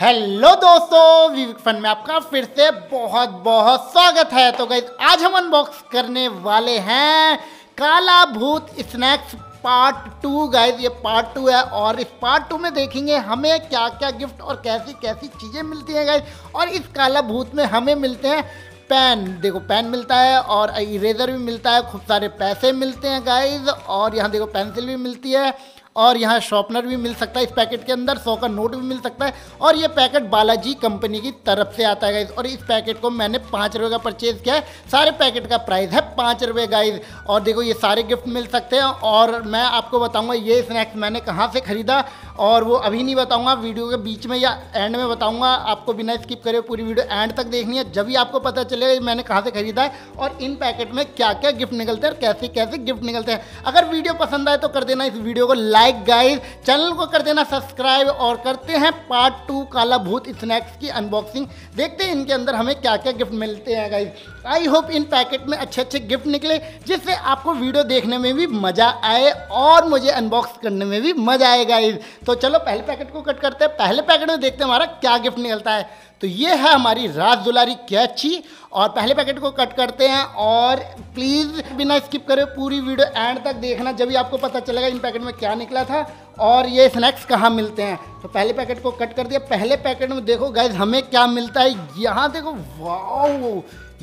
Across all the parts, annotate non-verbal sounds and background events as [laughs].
Hello दोस्तों Vivek fun में आपका फिर से बहुत बहुत स्वागत है। तो गई आज हम अनबॉक्स करने वाले हैं Kala Bhoot snacks part two guys ये पार्ट टू है और इस पार्ट टू में देखेंगे हमें क्या क्या गिफ्ट और कैसी कैसी चीज़ें मिलती हैं गाइज़ और इस काला भूत में हमें मिलते हैं पेन देखो पेन मिलता है और इरेजर भी मिलता है, खूब सारे पैसे मिलते हैं गाइज़ और यहाँ देखो पेंसिल भी मिलती है। और यहाँ शॉपनर भी मिल सकता है इस पैकेट के अंदर, सौ का नोट भी मिल सकता है और ये पैकेट बालाजी कंपनी की तरफ़ से आता है गाइज़ और इस पैकेट को मैंने पाँच रुपये का परचेज़ किया है। सारे पैकेट का प्राइस है पाँच रुपये गाइज़ और देखो, ये सारे गिफ्ट मिल सकते हैं। और मैं आपको बताऊँगा, ये स्नैक्स मैंने कहाँ से ख़रीदा? और वो अभी नहीं बताऊँगा, वीडियो के बीच में या एंड में बताऊँगा। आपको बिना स्किप करे पूरी वीडियो एंड तक देखनी है। जब भी आपको पता चलेगा मैंने कहाँ से ख़रीदा है और इन पैकेट में क्या क्या गिफ्ट निकलते हैं और कैसे कैसे गिफ्ट निकलते हैं। अगर वीडियो पसंद आए तो कर देना इस वीडियो को लाइक गाइज़ चैनल को कर देना सब्सक्राइब और करते हैं पार्ट टू काला भूत स्नैक्स की अनबॉक्सिंग देखते हैं इनके अंदर हमें क्या क्या गिफ्ट मिलते हैं गाइज़ आई होप इन पैकेट में अच्छे अच्छे गिफ्ट निकले, जिससे आपको वीडियो देखने में भी मज़ा आए और मुझे अनबॉक्स करने में भी मज़ा आए गाइस तो चलो पहले पैकेट को कट करते हैं। पहले पैकेट में देखते हैं हमारा क्या गिफ्ट निकलता है। तो ये है हमारी राज दुलारी कैची और पहले पैकेट को कट करते हैं और प्लीज़ बिना स्किप करे पूरी वीडियो एंड तक देखना जब भी आपको पता चलेगा इन पैकेट में क्या निकला था और ये स्नैक्स कहाँ मिलते हैं। तो पहले पैकेट को कट कर दिया। पहले पैकेट में देखो गैस हमें क्या मिलता है? यहाँ देखो वाओ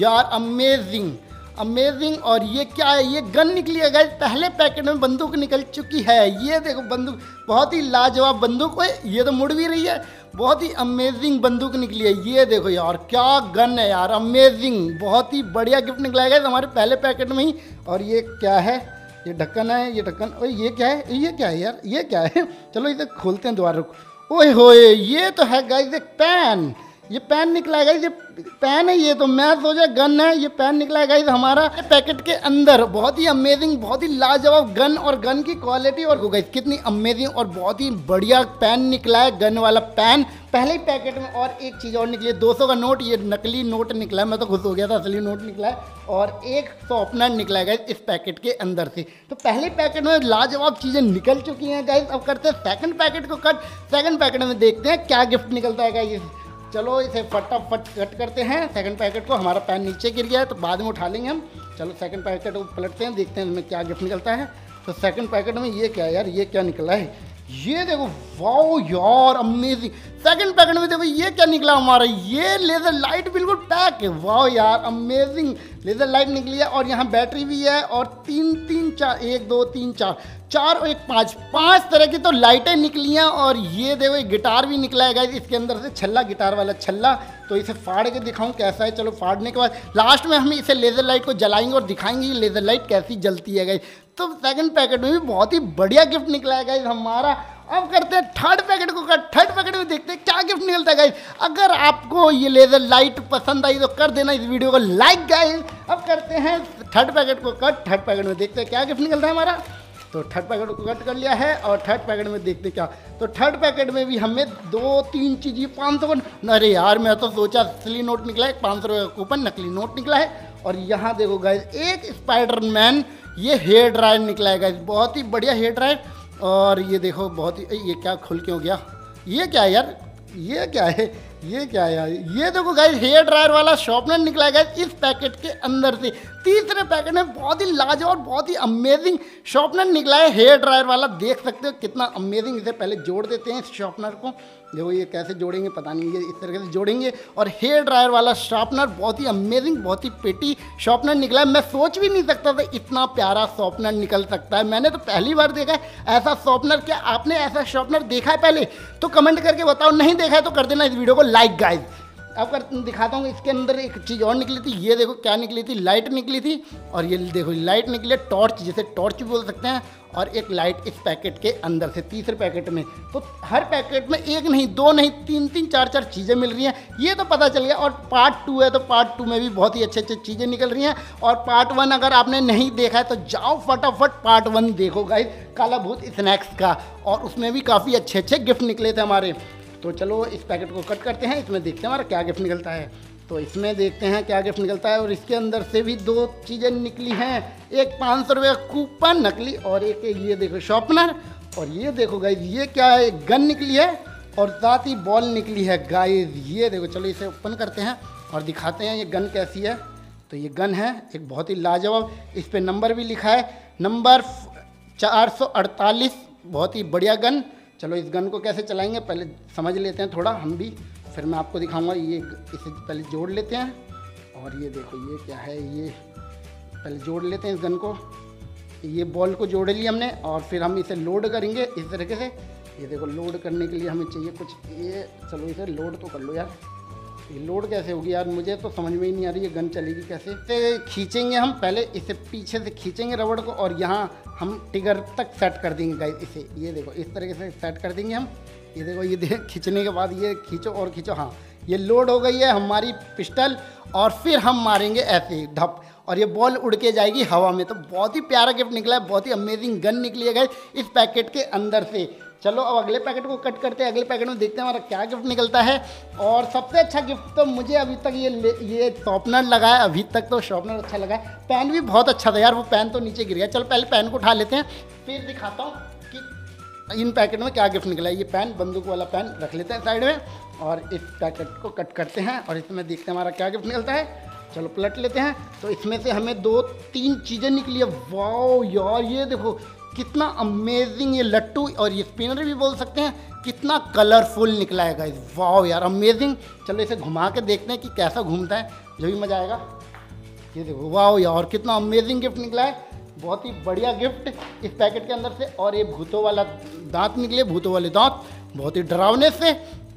यार अमेजिंग अमेजिंग और ये क्या है? ये गन निकली है गाइस पहले पैकेट में बंदूक निकल चुकी है। ये देखो बंदूक, बहुत ही लाजवाब बंदूक है। ये तो मुड़ भी रही है। बहुत ही अमेजिंग बंदूक निकली है। ये देखो यार, क्या गन है यार अमेजिंग बहुत ही बढ़िया गिफ्ट निकला है हमारे पहले पैकेट में ही। और ये क्या है? ये ढक्कन है, ये ढक्कन, ओए, ये क्या है? ये क्या है यार? ये क्या है? [laughs] चलो इसे खोलते हैं दोबारा ओए होए, ये तो है गाइस एक पैन ये पेन निकला है ये पेन है ये तो मैं सोचा गन है, ये पेन निकला है हमारा पैकेट के अंदर। बहुत ही अमेजिंग बहुत ही लाजवाब गन और गन की क्वालिटी और गई कितनी अमेजिंग और बहुत ही बढ़िया पेन निकला है गन वाला पेन पहले ही पैकेट में और एक चीज़ और निकली है 200 का नोट ये नकली नोट निकला है, मैं तो खुश हो गया था, असली नोट निकला है। और एक शॉपनर निकला है इस पैकेट के अंदर से। तो पहले पैकेट में लाजवाब चीज़ें निकल चुकी हैं गाइज़ अब करते हैं सेकंड पैकेट को कट सेकंड पैकेट में देखते हैं क्या गिफ्ट निकलता है गाइज़ चलो इसे फटाफट कट करते हैं। सेकंड पैकेट को हमारा पैन नीचे गिर गया है तो बाद में उठा लेंगे हम। चलो सेकंड पैकेट को पलटते हैं, देखते हैं इसमें क्या गिफ्ट निकलता है। तो सेकंड पैकेट में ये क्या यार, ये क्या निकला है? ये देखो वाओ यार अमेजिंग सेकंड पैकेट में देखो, ये क्या निकला हमारा? ये लेजर लाइट बिल्कुल पैक है। वाह यार अमेजिंग लेजर लाइट निकली है और यहाँ बैटरी भी है और तीन तीन, चार, एक, दो, तीन, चार चार और एक, पाँच। पाँच तरह की तो लाइटें निकली हैं और ये देखो, एक गिटार भी निकला है इसके अंदर से छल्ला गिटार वाला छल्ला। तो इसे फाड़ के दिखाऊँ कैसा है? चलो फाड़ने के बाद लास्ट में हम इसे लेज़र लाइट को जलाएँगे और दिखाएँगे लेज़र लाइट कैसी जलती है गाइस तो सेकंड पैकेट में भी बहुत ही बढ़िया गिफ्ट निकला है गाइस हमारा अब करते हैं थर्ड पैकेट को कर थर्ड पैकेट में देखते हैं क्या गिफ्ट निकलता है गाइस अगर आपको ये लेज़र लाइट पसंद आई तो कर देना इस वीडियो को लाइक गाइस अब करते हैं थर्ड पैकेट को कट थर्ड पैकेट में देखते हैं क्या गिफ्ट निकलता है हमारा. तो थर्ड पैकेट को कट कर लिया है और थर्ड पैकेट में देखते क्या. तो थर्ड पैकेट में भी हमें दो, तीन चीज़, पाँच सौ अरे यार, मैं तो सोचा असली नोट निकला है, पाँच सौ रुपये का कूपन नकली नोट निकला है। और यहाँ देखो गाइज़ एक स्पाइडर मैन ये हेयर ड्रायर निकला है गाइज़ बहुत ही बढ़िया हेयर ड्रायर और ये देखो, बहुत ही ये क्या खुल के हो गया? ये क्या है यार? ये क्या है? ये क्या है यार? ये देखो गाइस हेयर ड्रायर वाला शॉर्पनर निकला गया इस पैकेट के अंदर से। तीसरे पैकेट में बहुत ही लाजवाब बहुत ही अमेजिंग शॉर्पनर निकला है हेयर ड्रायर वाला, देख सकते हो कितना अमेजिंग इसे पहले जोड़ देते हैं शॉर्पनर को। देखो ये कैसे जोड़ेंगे, पता नहीं, ये इस तरीके से जोड़ेंगे, और हेयर ड्रायर वाला शॉर्पनर बहुत ही अमेजिंग बहुत ही पेटी शॉर्पनर निकला है। मैं सोच भी नहीं सकता था इतना प्यारा शॉर्पनर निकल सकता है। मैंने तो पहली बार देखा है, ऐसा शॉर्पनर क्या आपने ऐसा शॉर्पनर देखा है पहले? तो कमेंट करके बताओ, नहीं देखा है तो कर देना इस वीडियो को लाइक गाइज़ अब कर, दिखाता हूँ इसके अंदर एक चीज़ और निकली थी। ये देखो क्या निकली थी? लाइट निकली थी और ये देखो लाइट निकली है टॉर्च जिसे टॉर्च भी बोल सकते हैं, और एक लाइट इस पैकेट के अंदर से तीसरे पैकेट में। तो हर पैकेट में एक नहीं, दो नहीं, तीन तीन, चार चार चीज़ें मिल रही हैं। ये तो पता चल गया, और पार्ट टू है तो पार्ट टू में भी बहुत ही अच्छे अच्छे चीज़ें निकल रही हैं। और पार्ट वन अगर आपने नहीं देखा है तो जाओ फटाफट पार्ट वन देखो गाइस काला भूत स्नैक्स का, और उसमें भी काफ़ी अच्छे अच्छे गिफ्ट निकले थे हमारे। तो चलो इस पैकेट को कट करते हैं, इसमें देखते हैं हमारा क्या गिफ्ट निकलता है। तो इसमें देखते हैं क्या गिफ्ट निकलता है और इसके अंदर से भी दो चीज़ें निकली हैं। एक पाँच सौ रुपये कूपन नकली और एक ये देखो शॉर्पनर और ये देखो गाइज़ ये क्या है? गन निकली है और साथ ही बॉल निकली है गाइज़ ये देखो, चलो इसे ओपन करते हैं और दिखाते हैं ये गन कैसी है। तो ये गन है, एक बहुत ही लाजवाब, इस पर नंबर भी लिखा है नंबर चार सौ अड़तालीस, बहुत ही बढ़िया गन चलो इस गन को कैसे चलाएँगे? पहले समझ लेते हैं थोड़ा, हम भी। फिर मैं आपको दिखाऊँगा, ये इसे पहले जोड़ लेते हैं। और ये देखो, ये क्या है, ये पहले जोड़ लेते हैं इस गन को। ये बॉल को जोड़ लिया हमने, और फिर हम इसे लोड करेंगे इस तरीके से। ये देखो, लोड करने के लिए हमें चाहिए कुछ। ये, चलो इसे लोड तो कर लो यार। ये लोड कैसे होगी यार? मुझे तो समझ में ही नहीं आ रही ये गन चलेगी कैसे? इसे खींचेंगे हम पहले, इसे पीछे से खींचेंगे रबड़ को और यहाँ हम टिगर तक सेट कर देंगे गाइस इसे। ये देखो, इस तरीके से सेट कर देंगे हम। ये देखो, ये देख, खींचने के बाद ये खींचो और खींचो। हाँ ये लोड हो गई है हमारी पिस्टल और फिर हम मारेंगे ऐसे ढप और ये बॉल उड़ के जाएगी हवा में। तो बहुत ही प्यारा गिफ्ट निकला है, बहुत ही अमेजिंग गन निकली है गई इस पैकेट के अंदर से। चलो, अब अगले पैकेट को कट करते हैं। अगले पैकेट में देखते हैं हमारा क्या गिफ्ट निकलता है। और सबसे अच्छा गिफ्ट तो मुझे अभी तक ये ये शॉपनर लगा है। अभी तक तो शॉपनर अच्छा लगा है। पेन भी बहुत अच्छा था यार, वो पेन तो नीचे गिर गया। चलो, पहले पेन को उठा लेते हैं। फिर दिखाता हूँ कि इन पैकेट में क्या गिफ्ट निकला है। ये पेन, बंदूक वाला पेन रख लेते हैं साइड में। और इस पैकेट को कट करते हैं और इसमें देखते हैं हमारा क्या गिफ्ट निकलता है। चलो, पलट लेते हैं। तो इसमें से हमें दो, तीन चीज़ें निकली है। वाओ यार, ये देखो कितना अमेजिंग ये लट्टू और ये स्पिनर भी बोल सकते हैं, कितना कलरफुल निकला है गाइस वाओ यार अमेजिंग चलो इसे घुमा के देखते हैं कि कैसा घूमता है जो भी मज़ा आएगा। ये देखो वाओ यार कितना अमेजिंग गिफ्ट निकला है। बहुत ही बढ़िया गिफ्ट इस पैकेट के अंदर से। और ये भूतों वाला दांत निकले, भूतों वाले दांत। बहुत ही डरावने से।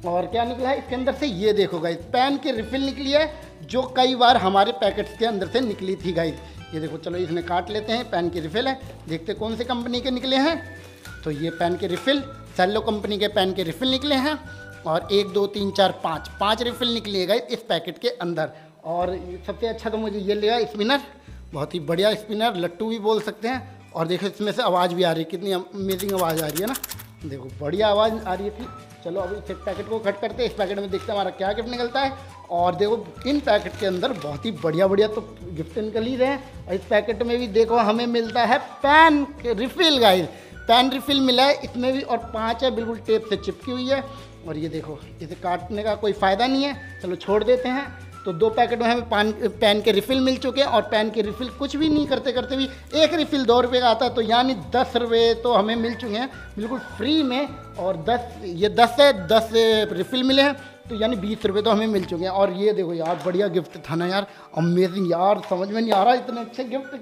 और क्या निकला है, इसके अंदर से ये देखो गाइज़ पेन की रिफिल निकली है, जो कई बार हमारे पैकेट्स के अंदर से निकली थी गाइस ये देखो, चलो इसमें काट लेते हैं, पेन की रिफिल है, देखते कौन से कंपनी के निकले हैं। तो ये पेन के रिफिल, सेल्लो कंपनी के पेन के रिफिल निकले हैं, और एक, दो, तीन, चार, पाँच पाँच रिफिल निकली गए इस पैकेट के अंदर। और सबसे अच्छा तो मुझे ये लिया स्पिनर, बहुत ही बढ़िया स्पिनर, लट्टू भी बोल सकते हैं, और देखो इसमें से आवाज़ भी आ रही है, कितनी अमेजिंग आवाज़ आ रही है ना। देखो, बढ़िया आवाज़ आ रही थी चलो, अब इस पैकेट को कट करते हैं। इस पैकेट में देखते हैं हमारा क्या गिफ्ट निकलता है। और देखो, इन पैकेट के अंदर बहुत ही बढ़िया बढ़िया तो गिफ्ट निकल ही रहे हैं। और इस पैकेट में भी देखो, हमें मिलता है pen refill guys pen refill मिला है, इसमें भी और पाँच है, बिल्कुल टेप से चिपकी हुई है। और ये देखो, इसे काटने का कोई फ़ायदा नहीं है। चलो, छोड़ देते हैं। तो दो पैकेट में हमें पान, पेन के रिफ़िल मिल चुके हैं और पेन के रिफ़िल कुछ भी नहीं करते करते भी एक रिफ़िल दो रुपये का आता है तो यानी दस रुपये तो हमें मिल चुके हैं, बिल्कुल फ्री में और दस, ये दस है, दस रिफ़िल मिले हैं तो यानी बीस रुपये तो हमें मिल चुके हैं। और ये देखो यार, बढ़िया गिफ्ट था ना यार अमेजिंग यार, समझ में नहीं आ रहा इतने अच्छे गिफ्ट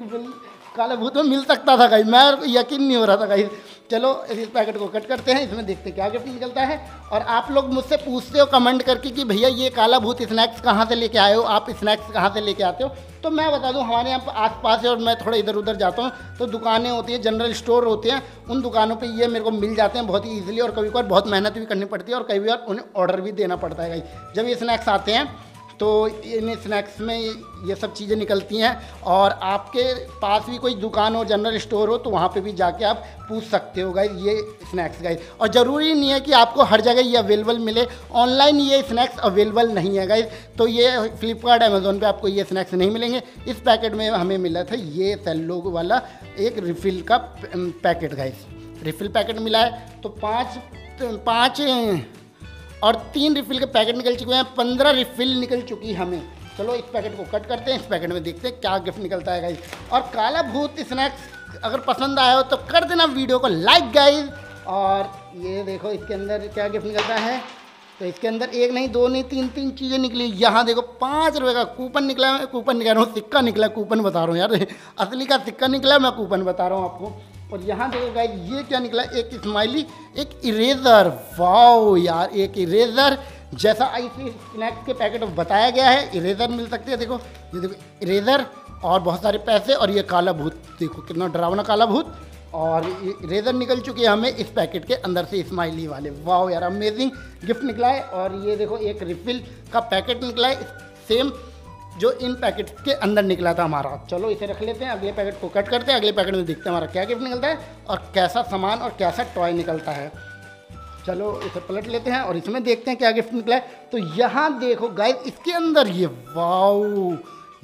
काले भूत में मिल सकता था गाइस मैं यकीन नहीं हो रहा था गाइस चलो, इस पैकेट को कट करते हैं, इसमें देखते हैं क्या गिफ्ट निकलता है। और आप लोग मुझसे पूछते हो, कमेंट करके कि भैया, ये काला भूत स्नैक्स कहाँ से लेके आए हो? आप स्नैक्स कहाँ से लेके आते हो? तो मैं बता दूँ, हमारे यहाँ आस पास है और मैं थोड़ा इधर उधर जाता हूँ। तो दुकानें होती हैं, जनरल स्टोर होते हैं। उन दुकानों पर ये मेरे को मिल जाते हैं बहुत ही ईजिली और कभी कभार बहुत मेहनत भी करनी पड़ती है और कई बार उन्हें ऑर्डर भी देना पड़ता है जब ये स्नैक्स आते हैं तो इन स्नैक्स में ये सब चीज़ें निकलती हैं और आपके पास भी कोई दुकान हो जनरल स्टोर हो तो वहाँ पे भी जाके आप पूछ सकते हो गाइज़ ये स्नैक्स गाइज़ और ज़रूरी नहीं है कि आपको हर जगह ये अवेलेबल मिले। ऑनलाइन ये स्नैक्स अवेलेबल नहीं है गाइज़ तो ये फ्लिपकार्ट अमेज़ोन पे आपको ये स्नैक्स नहीं मिलेंगे। इस पैकेट में हमें मिला था ये सेल्लो वाला एक रिफ़िल का पैकेट गाइज़ रिफ़िल पैकेट मिला है। तो पाँच पाँच और तीन रिफ़िल के पैकेट निकल चुके हैं, पंद्रह रिफ़िल निकल चुकी हमें। चलो इस पैकेट को कट करते हैं, इस पैकेट में देखते हैं क्या गिफ्ट निकलता है गाइज़ और काला भूत स्नैक्स अगर पसंद आया हो तो कर देना वीडियो को लाइक गाइज़ और ये देखो, इसके अंदर क्या गिफ्ट निकलता है? तो इसके अंदर एक नहीं, दो नहीं, तीन तीन चीज़ें निकली। यहाँ देखो, पाँच रुपये का कूपन निकला कूपन निकल रहा हूँ सिक्का निकला कूपन बता रहा हूँ यार। [laughs] असली का सिक्का निकला, मैं कूपन बता रहा हूँ आपको। और यहाँ देखो गाइस ये क्या निकला? एक स्माइली एक इरेजर वाओ यार, एक इरेजर जैसा आई स्नैक्स के पैकेट में बताया गया है इरेजर मिल सकते हैं। देखो, ये देखो इरेजर और बहुत सारे पैसे और ये काला भूत। देखो कितना डरावना काला भूत। और इरेजर निकल चुकी है हमें इस पैकेट के अंदर से स्माइली वाले। वाओ यार अमेजिंग गिफ्ट निकला है। और ये देखो, एक रिफिल का पैकेट निकला है। सेम जो इन पैकेट के अंदर निकला था हमारा। चलो इसे रख लेते हैं, अगले पैकेट को कट करते हैं, अगले पैकेट में देखते हैं हमारा क्या गिफ्ट निकलता है और कैसा सामान और कैसा टॉय निकलता है। चलो इसे पलट लेते हैं और इसमें देखते हैं क्या गिफ्ट निकला है। तो यहाँ देखो गाइस, इसके अंदर ये, वाओ,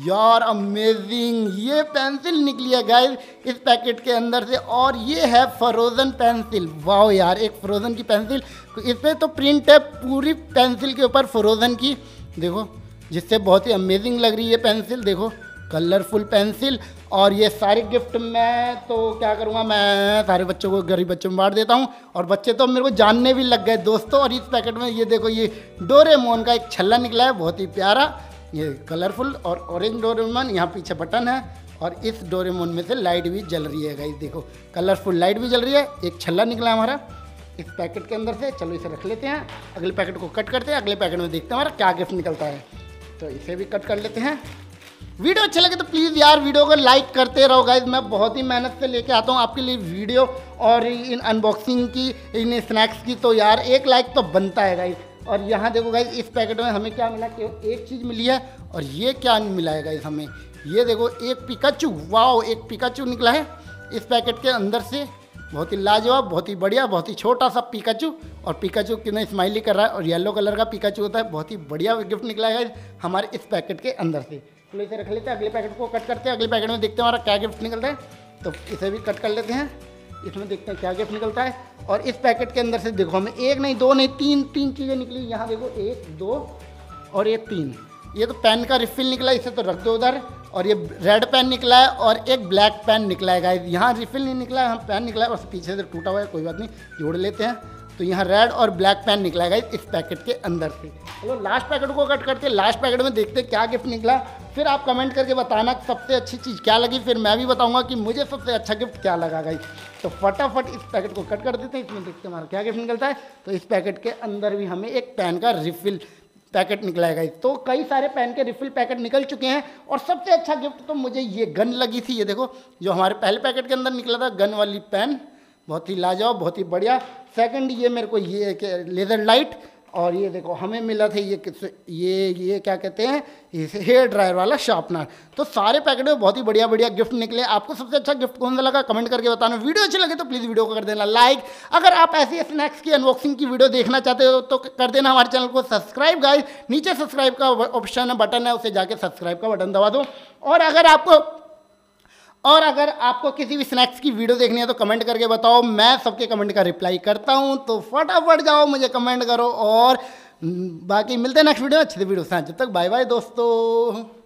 यार अमेजिंग, ये पेंसिल निकली है गाइस इस पैकेट के अंदर से और ये है फ्रोज़न पेंसिल वाओ यार, एक फ्रोज़न की पेंसिल इस पर तो प्रिंट है पूरी पेंसिल के ऊपर फ्रोज़न की। देखो जिससे बहुत ही अमेजिंग लग रही है पेंसिल देखो कलरफुल पेंसिल और ये सारे गिफ्ट मैं तो क्या करूँगा, मैं सारे बच्चों को, गरीब बच्चों में बांट देता हूँ और बच्चे तो मेरे को जानने भी लग गए दोस्तों और इस पैकेट में ये देखो, ये डोरेमोन का एक छल्ला निकला है, बहुत ही प्यारा, ये कलरफुल और ऑरेंज डोरेमोन यहाँ पीछे बटन है और इस डोरेमोन में से लाइट भी जल रही है गाइस देखो कलरफुल लाइट भी जल रही है, एक छल्ला निकला हमारा, इस पैकेट के अंदर से, चलो इसे रख लेते हैं, अगले पैकेट को कट करते हैं, अगले पैकेट में देखते हैं हमारा क्या गिफ्ट निकलता है। तो इसे भी कट कर लेते हैं। वीडियो अच्छा लगे तो प्लीज़ यार वीडियो को लाइक करते रहो गाइज़ मैं बहुत ही मेहनत से लेके आता हूँ आपके लिए वीडियो और इन अनबॉक्सिंग की, इन स्नैक्स की। तो यार एक लाइक तो बनता है गाइज़ और यहाँ देखो गाइज़ इस पैकेट में हमें क्या मिला केवल एक चीज़ मिली है और ये क्या मिला है गाइज़ हमें? ये देखो, एक पिकाचू वाओ एक पिकाचू निकला है इस पैकेट के अंदर से। बहुत ही लाजवाब, बहुत ही बढ़िया, बहुत ही छोटा सा पिकाचू और पिकाचू कितना स्माइली कर रहा है और येलो कलर का पिकाचू होता है। बहुत ही बढ़िया गिफ्ट निकला है हमारे इस पैकेट के अंदर से। तो इसे रख लेते हैं, अगले पैकेट को कट करते हैं। अगले पैकेट में देखते हैं हमारा क्या गिफ्ट निकलता है। तो इसे भी कट कर लेते हैं। इसमें देखते हैं क्या गिफ्ट निकलता है। और इस पैकेट के अंदर से देखो, हमें एक नहीं, दो नहीं, तीन तीन चीज़ें निकली। यहाँ देखो, एक, दो और एक, तीन। ये तो पेन का रिफिल निकला, इसे तो रख दो उधर। और ये रेड पेन निकला है और एक ब्लैक पेन निकला है गाइस यहाँ रिफिल नहीं निकला है, हम पेन निकला है बस पीछे से टूटा हुआ है, कोई बात नहीं, जोड़ लेते हैं। तो यहाँ रेड और ब्लैक पेन निकला है इस पैकेट के अंदर से। चलो लास्ट पैकेट को कट करते लास्ट पैकेट में देखते क्या गिफ्ट निकला। फिर आप कमेंट करके बताना सबसे अच्छी चीज़ क्या लगी, फिर मैं भी बताऊँगा कि मुझे सबसे अच्छा गिफ्ट क्या लगा गई तो फटाफट इस पैकेट को कट कर देते हैं, इसमें देखते हमारा क्या गिफ्ट निकलता है। तो इस पैकेट के अंदर भी हमें एक पेन का रिफिल पैकेट निकलाएगा तो कई सारे पेन के रिफिल पैकेट निकल चुके हैं और सबसे अच्छा गिफ्ट तो मुझे ये गन लगी थी। ये देखो, जो हमारे पहले पैकेट के अंदर निकला था, गन वाली पेन, बहुत ही लाजवाब, बहुत ही बढ़िया। सेकंड ये मेरे को ये लेज़र लाइट और ये देखो, हमें मिला था ये ये ये क्या कहते हैं हेयर ड्रायर वाला शार्पनर तो सारे पैकेट में बहुत ही बढ़िया बढ़िया गिफ्ट निकले। आपको सबसे अच्छा गिफ्ट कौन सा लगा कमेंट करके बताना। वीडियो अच्छी लगे तो प्लीज़ वीडियो को कर देना लाइक अगर आप ऐसी स्नैक्स की अनबॉक्सिंग की वीडियो देखना चाहते हो तो कर देना हमारे चैनल को सब्सक्राइब गाइज़ नीचे सब्सक्राइब का ऑप्शन है बटन है, उसे जाके सब्सक्राइब का बटन दबा दो। और अगर आपको और अगर आपको किसी भी स्नैक्स की वीडियो देखनी है तो कमेंट करके बताओ। मैं सबके कमेंट का रिप्लाई करता हूँ तो फटाफट जाओ मुझे कमेंट करो और बाकी मिलते हैं नेक्स्ट वीडियो अच्छी वीडियो से जब तक बाय बाय दोस्तों।